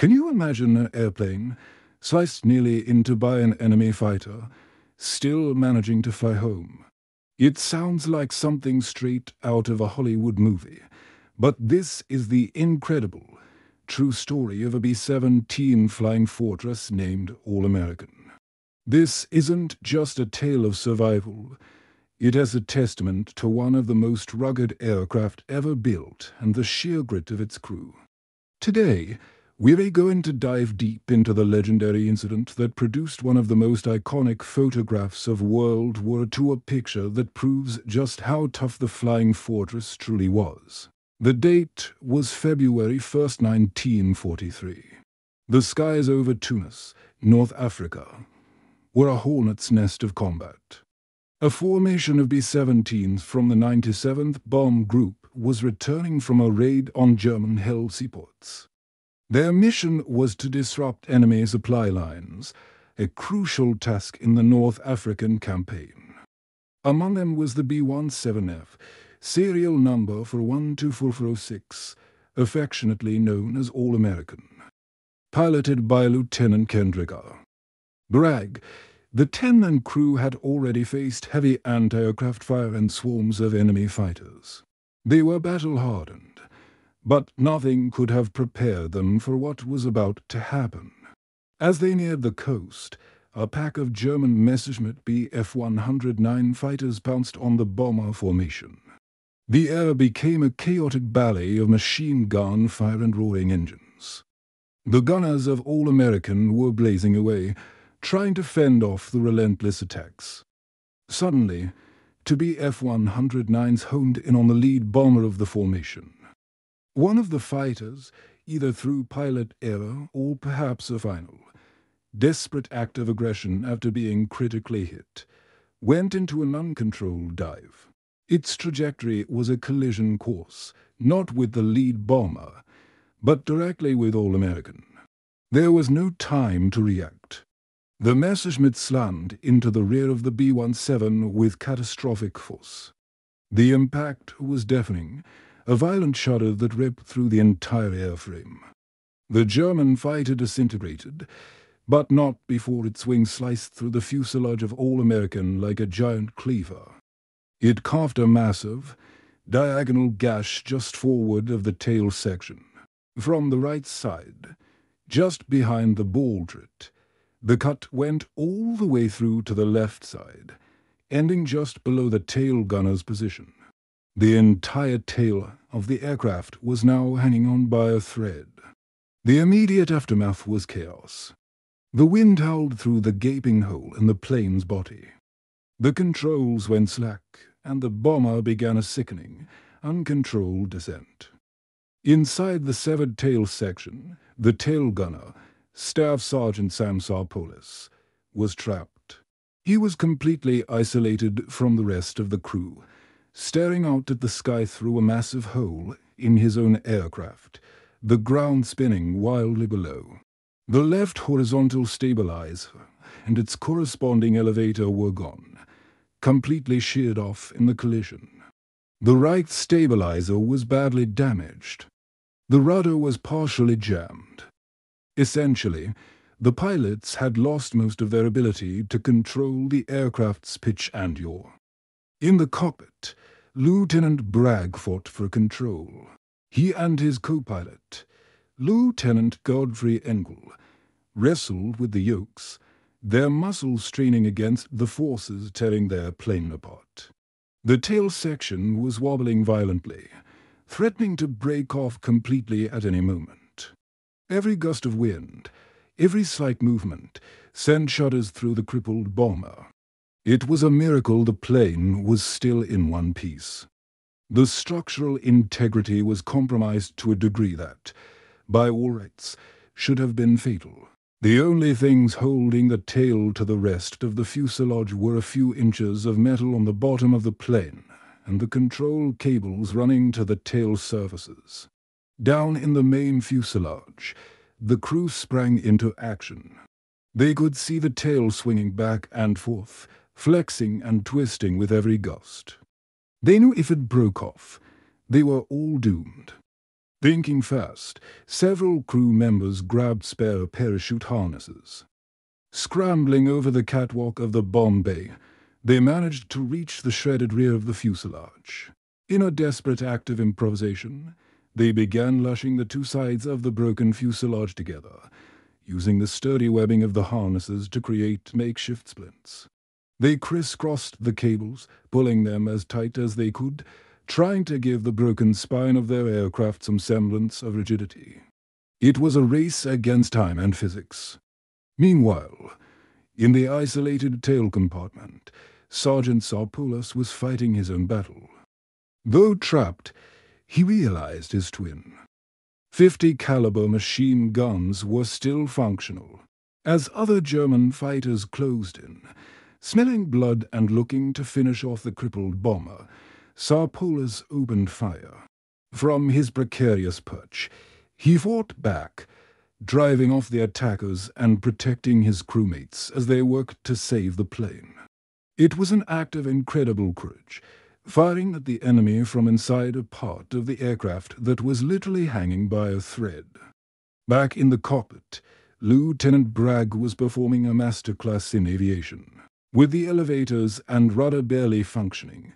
Can you imagine an airplane sliced nearly into by an enemy fighter, still managing to fly home? It sounds like something straight out of a Hollywood movie, but this is the incredible, true story of a B-17 flying fortress named All-American. This isn't just a tale of survival. It is a testament to one of the most rugged aircraft ever built and the sheer grit of its crew. Today, we're going to dive deep into the legendary incident that produced one of the most iconic photographs of World War II, a picture that proves just how tough the Flying Fortress truly was. The date was February 1st, 1943. The skies over Tunis, North Africa, were a hornet's nest of combat. A formation of B-17s from the 97th Bomb Group was returning from a raid on German-held seaports. Their mission was to disrupt enemy supply lines, a crucial task in the North African campaign. Among them was the B-17F, serial number for 12406, affectionately known as All-American, piloted by Lieutenant Kendrick R. Bragg, the ten-man crew had already faced heavy anti-aircraft fire and swarms of enemy fighters. They were battle-hardened but nothing could have prepared them for what was about to happen. As they neared the coast, a pack of German Messerschmitt Bf-109 fighters pounced on the bomber formation. The air became a chaotic ballet of machine gun fire and roaring engines. The gunners of All American were blazing away, trying to fend off the relentless attacks. Suddenly, two Bf-109s honed in on the lead bomber of the formation. One of the fighters, either through pilot error or perhaps a final, desperate act of aggression after being critically hit, went into an uncontrolled dive. Its trajectory was a collision course, not with the lead bomber, but directly with All American. There was no time to react. The Messerschmitt slammed into the rear of the B-17 with catastrophic force. The impact was deafening, a violent shudder that ripped through the entire airframe. The German fighter disintegrated, but not before its wings sliced through the fuselage of All-American like a giant cleaver. It carved a massive, diagonal gash just forward of the tail section. From the right side, just behind the ball turret, the cut went all the way through to the left side, ending just below the tail gunner's position. The entire tail of the aircraft was now hanging on by a thread. The immediate aftermath was chaos. The wind howled through the gaping hole in the plane's body. The controls went slack, and the bomber began a sickening, uncontrolled descent. Inside the severed tail section, the tail gunner, Staff Sergeant Sam Sarpolus, was trapped. He was completely isolated from the rest of the crew, staring out at the sky through a massive hole in his own aircraft, the ground spinning wildly below. The left horizontal stabilizer and its corresponding elevator were gone, completely sheared off in the collision. The right stabilizer was badly damaged. The rudder was partially jammed. Essentially, the pilots had lost most of their ability to control the aircraft's pitch and yaw. In the cockpit, Lieutenant Bragg fought for control. He and his co-pilot, Lieutenant Godfrey Engel, wrestled with the yokes, their muscles straining against the forces tearing their plane apart. The tail section was wobbling violently, threatening to break off completely at any moment. Every gust of wind, every slight movement, sent shudders through the crippled bomber. It was a miracle the plane was still in one piece. The structural integrity was compromised to a degree that, by all rights, should have been fatal. The only things holding the tail to the rest of the fuselage were a few inches of metal on the bottom of the plane and the control cables running to the tail surfaces. Down in the main fuselage, the crew sprang into action. They could see the tail swinging back and forth, flexing and twisting with every gust. They knew if it broke off, they were all doomed. Thinking fast, several crew members grabbed spare parachute harnesses. Scrambling over the catwalk of the bomb bay, they managed to reach the shredded rear of the fuselage. In a desperate act of improvisation, they began lashing the two sides of the broken fuselage together, using the sturdy webbing of the harnesses to create makeshift splints. They crisscrossed the cables, pulling them as tight as they could, trying to give the broken spine of their aircraft some semblance of rigidity. It was a race against time and physics. Meanwhile, in the isolated tail compartment, Sergeant Sarpolus was fighting his own battle. Though trapped, he realized his twin. 50 caliber machine guns were still functional. As other German fighters closed in, smelling blood and looking to finish off the crippled bomber, Sarpolus opened fire. From his precarious perch, he fought back, driving off the attackers and protecting his crewmates as they worked to save the plane. It was an act of incredible courage, firing at the enemy from inside a part of the aircraft that was literally hanging by a thread. Back in the cockpit, Lieutenant Bragg was performing a masterclass in aviation. With the elevators and rudder barely functioning,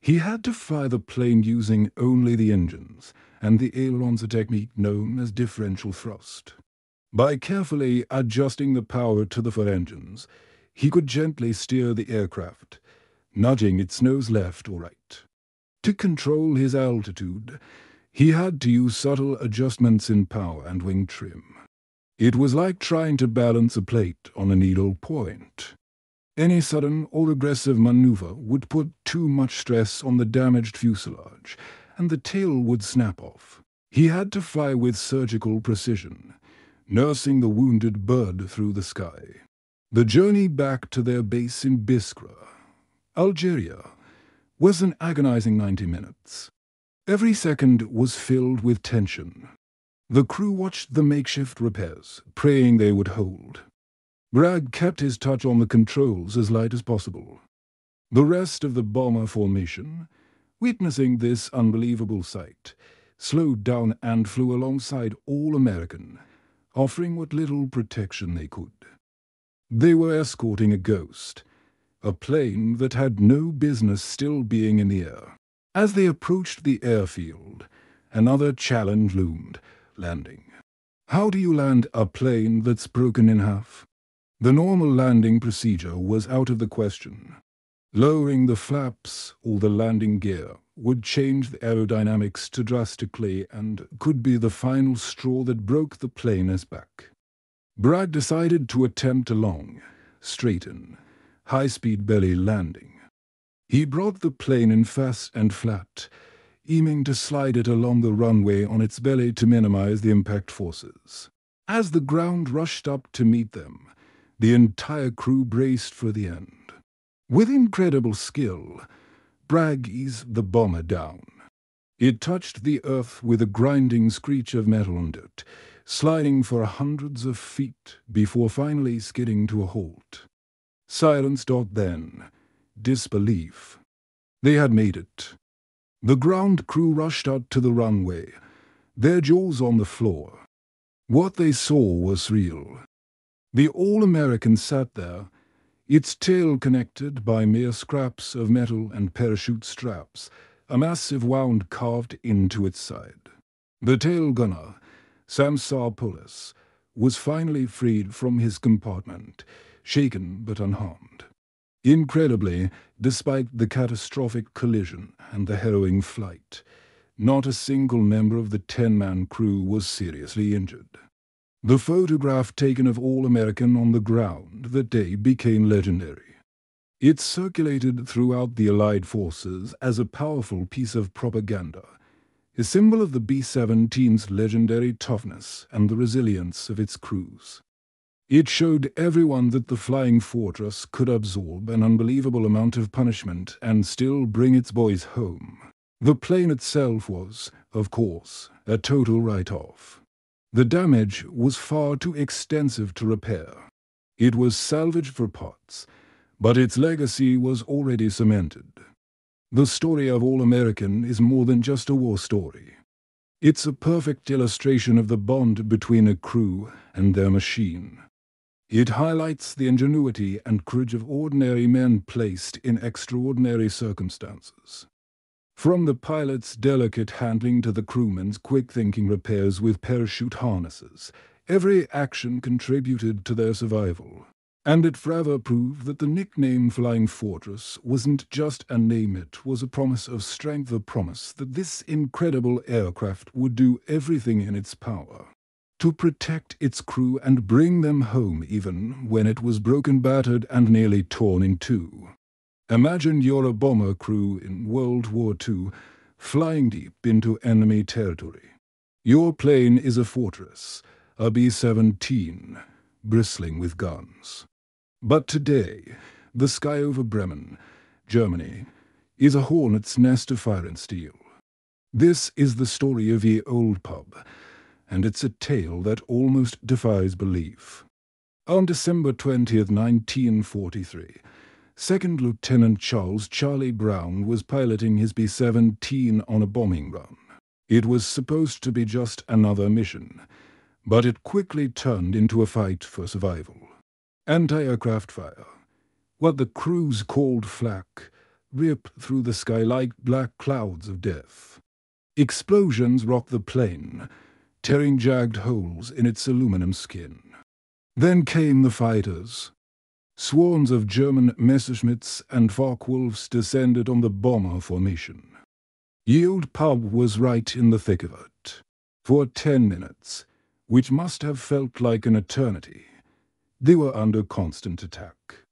he had to fly the plane using only the engines and the ailerons a technique known as differential thrust. By carefully adjusting the power to the foot engines, he could gently steer the aircraft, nudging its nose left or right. To control his altitude, he had to use subtle adjustments in power and wing trim. It was like trying to balance a plate on a needle point. Any sudden or aggressive maneuver would put too much stress on the damaged fuselage, and the tail would snap off. He had to fly with surgical precision, nursing the wounded bird through the sky. The journey back to their base in Biskra, Algeria, was an agonizing 90 minutes. Every second was filled with tension. The crew watched the makeshift repairs, praying they would hold. Bragg kept his touch on the controls as light as possible. The rest of the bomber formation, witnessing this unbelievable sight, slowed down and flew alongside All American, offering what little protection they could. They were escorting a ghost, a plane that had no business still being in the air. As they approached the airfield, another challenge loomed, landing. How do you land a plane that's broken in half? The normal landing procedure was out of the question. Lowering the flaps or the landing gear would change the aerodynamics too drastically and could be the final straw that broke the planer's back. Bragg decided to attempt a long, straighten, high-speed belly landing. He brought the plane in fast and flat, aiming to slide it along the runway on its belly to minimize the impact forces. As the ground rushed up to meet them, the entire crew braced for the end. With incredible skill, Bragg eased the bomber down. It touched the earth with a grinding screech of metal under it, sliding for hundreds of feet before finally skidding to a halt. Silence dot then, disbelief. They had made it. The ground crew rushed out to the runway, their jaws on the floor. What they saw was real. The All-American sat there, its tail connected by mere scraps of metal and parachute straps, a massive wound carved into its side. The tail gunner, Sam Sarpolus, was finally freed from his compartment, shaken but unharmed. Incredibly, despite the catastrophic collision and the harrowing flight, not a single member of the ten-man crew was seriously injured. The photograph taken of All American on the ground that day became legendary. It circulated throughout the Allied forces as a powerful piece of propaganda, a symbol of the B-17's legendary toughness and the resilience of its crews. It showed everyone that the Flying Fortress could absorb an unbelievable amount of punishment and still bring its boys home. The plane itself was, of course, a total write-off. The damage was far too extensive to repair. It was salvaged for parts, but its legacy was already cemented. The story of All American is more than just a war story. It's a perfect illustration of the bond between a crew and their machine. It highlights the ingenuity and courage of ordinary men placed in extraordinary circumstances. From the pilot's delicate handling to the crewman's quick-thinking repairs with parachute harnesses, every action contributed to their survival. And it forever proved that the nickname Flying Fortress wasn't just a name, it was a promise of strength, a promise that this incredible aircraft would do everything in its power to protect its crew and bring them home even when it was broken, battered, and nearly torn in two. Imagine you're a bomber crew in World War II, flying deep into enemy territory. Your plane is a fortress, a B-17, bristling with guns. But today, the sky over Bremen, Germany, is a hornet's nest of fire and steel. This is the story of the old pub, and it's a tale that almost defies belief. On December 20th, 1943, Second Lieutenant Charles Charlie Brown was piloting his B-17 on a bombing run. It was supposed to be just another mission, but it quickly turned into a fight for survival. Anti-aircraft fire, what the crews called flak, ripped through the sky like black clouds of death. Explosions rocked the plane, tearing jagged holes in its aluminum skin. Then came the fighters. Swarms of German Messerschmitts and Focke-Wulfs descended on the bomber formation. Ye Olde Pub was right in the thick of it. For ten minutes, which must have felt like an eternity, they were under constant attack.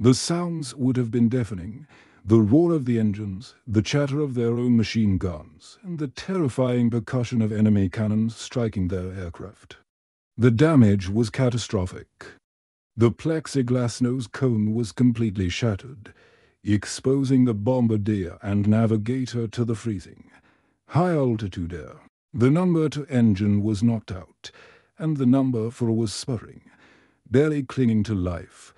The sounds would have been deafening, the roar of the engines, the chatter of their own machine guns, and the terrifying percussion of enemy cannons striking their aircraft. The damage was catastrophic. The plexiglass nose cone was completely shattered, exposing the bombardier and navigator to the freezing. High altitude air. The number to engine was knocked out, and the number for was sputtering, barely clinging to life.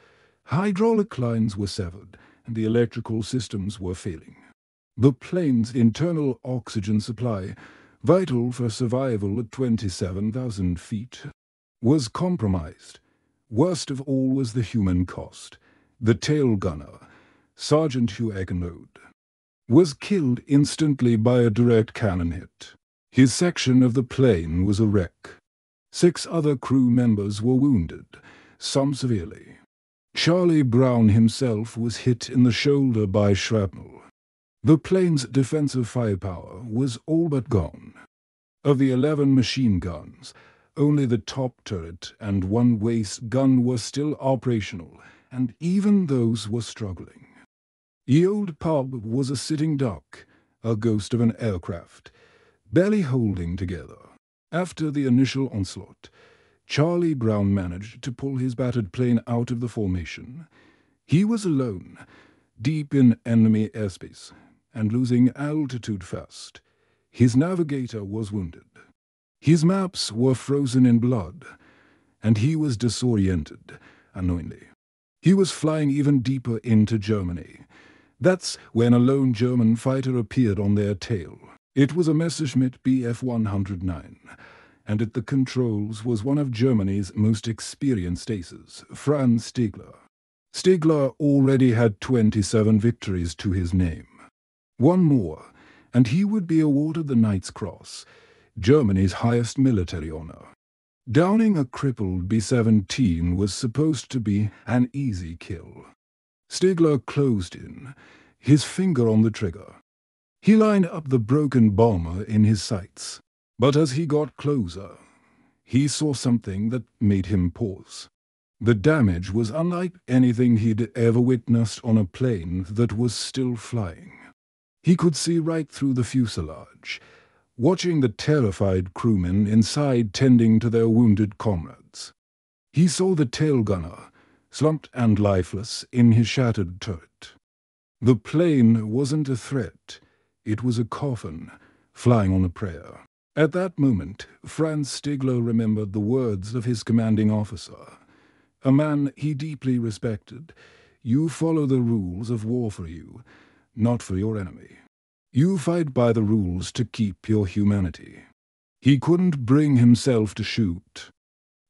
Hydraulic lines were severed, and the electrical systems were failing. The plane's internal oxygen supply, vital for survival at 27,000 feet, was compromised. Worst of all was the human cost. The tail gunner, Sergeant Hugh Eckenrode, was killed instantly by a direct cannon hit. His section of the plane was a wreck. Six other crew members were wounded, some severely. Charlie Brown himself was hit in the shoulder by shrapnel. The plane's defensive firepower was all but gone. Of the eleven machine guns, only the top turret and one waist gun were still operational, and even those were struggling. The old pub was a sitting duck, a ghost of an aircraft, barely holding together. After the initial onslaught, Charlie Brown managed to pull his battered plane out of the formation. He was alone, deep in enemy airspace, and losing altitude fast. His navigator was wounded. His maps were frozen in blood, and he was disoriented, unknowingly. He was flying even deeper into Germany. That's when a lone German fighter appeared on their tail. It was a Messerschmitt Bf 109 and at the controls was one of Germany's most experienced aces, Franz Stigler. Stigler already had 27 victories to his name. One more, and he would be awarded the Knight's Cross, Germany's highest military honor. Downing a crippled B-17 was supposed to be an easy kill. Stigler closed in, his finger on the trigger. He lined up the broken bomber in his sights. But as he got closer, he saw something that made him pause. The damage was unlike anything he'd ever witnessed on a plane that was still flying. He could see right through the fuselage, watching the terrified crewmen inside tending to their wounded comrades. He saw the tail gunner, slumped and lifeless, in his shattered turret. The plane wasn't a threat, it was a coffin, flying on a prayer. At that moment, Franz Stigler remembered the words of his commanding officer, a man he deeply respected. You follow the rules of war for you, not for your enemy. You fight by the rules to keep your humanity. He couldn't bring himself to shoot.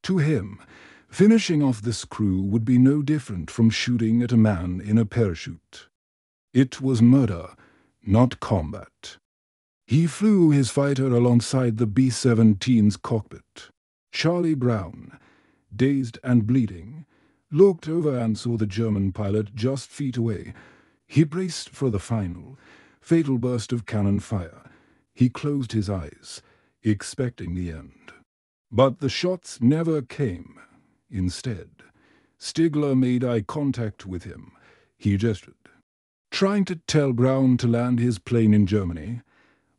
To him, finishing off this crew would be no different from shooting at a man in a parachute. It was murder, not combat. He flew his fighter alongside the B-17's cockpit. Charlie Brown, dazed and bleeding, looked over and saw the German pilot just feet away. He braced for the final, fatal burst of cannon fire. He closed his eyes, expecting the end. But the shots never came. Instead, Stigler made eye contact with him. He gestured, trying to tell Brown to land his plane in Germany,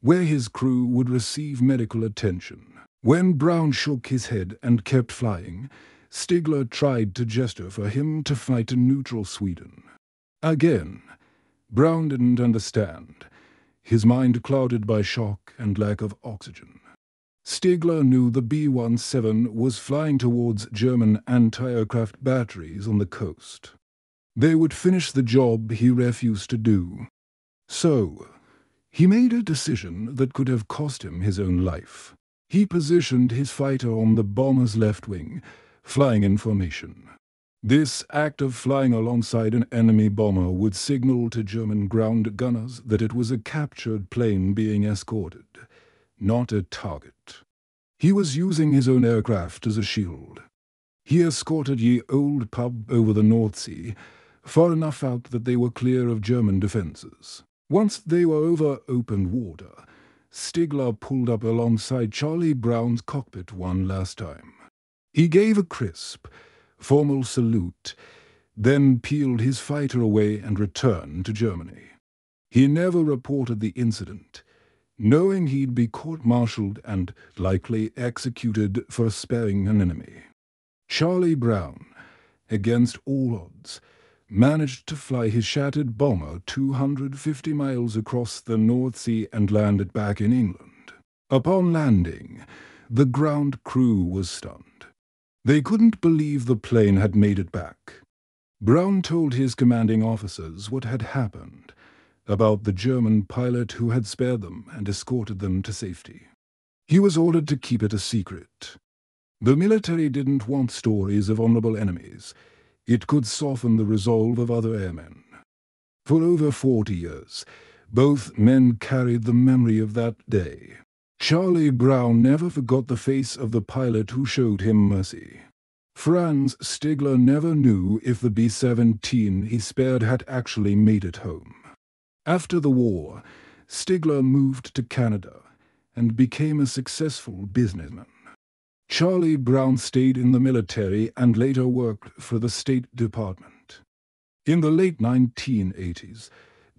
where his crew would receive medical attention. When Brown shook his head and kept flying, Stigler tried to gesture for him to fight in neutral Sweden. Again, Brown didn't understand, his mind clouded by shock and lack of oxygen. Stigler knew the B-17 was flying towards German anti-aircraft batteries on the coast. They would finish the job he refused to do. So, he made a decision that could have cost him his own life. He positioned his fighter on the bomber's left wing, flying in formation. This act of flying alongside an enemy bomber would signal to German ground gunners that it was a captured plane being escorted, not a target. He was using his own aircraft as a shield. He escorted Ye Olde Pub over the North Sea, far enough out that they were clear of German defences. Once they were over open water, Stigler pulled up alongside Charlie Brown's cockpit one last time. He gave a crisp, formal salute, then peeled his fighter away and returned to Germany. He never reported the incident, knowing he'd be court-martialed and likely executed for sparing an enemy. Charlie Brown, against all odds, managed to fly his shattered bomber 250 miles across the North Sea and landed back in England. Upon landing, the ground crew was stunned. They couldn't believe the plane had made it back. Brown told his commanding officers what had happened, about the German pilot who had spared them and escorted them to safety. He was ordered to keep it a secret. The military didn't want stories of honorable enemies, it could soften the resolve of other airmen. For over forty years, both men carried the memory of that day. Charlie Brown never forgot the face of the pilot who showed him mercy. Franz Stigler never knew if the B-17 he spared had actually made it home. After the war, Stigler moved to Canada and became a successful businessman. Charlie Brown stayed in the military and later worked for the State Department. In the late 1980s,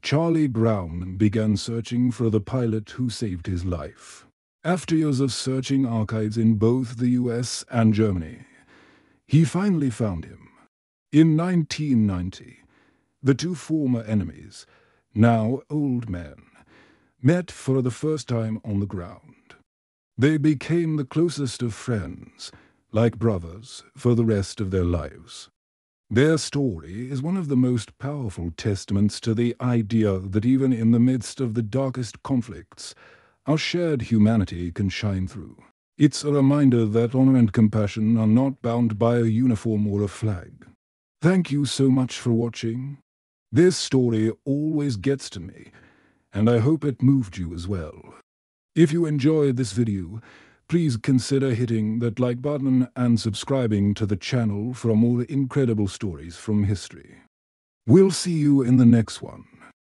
Charlie Brown began searching for the pilot who saved his life. After years of searching archives in both the US and Germany, he finally found him. In 1990, the two former enemies, now old men, met for the first time on the ground. They became the closest of friends, like brothers, for the rest of their lives. Their story is one of the most powerful testaments to the idea that even in the midst of the darkest conflicts, our shared humanity can shine through. It's a reminder that honor and compassion are not bound by a uniform or a flag. Thank you so much for watching. This story always gets to me, and I hope it moved you as well. If you enjoyed this video, please consider hitting that like button and subscribing to the channel for more incredible stories from history. We'll see you in the next one.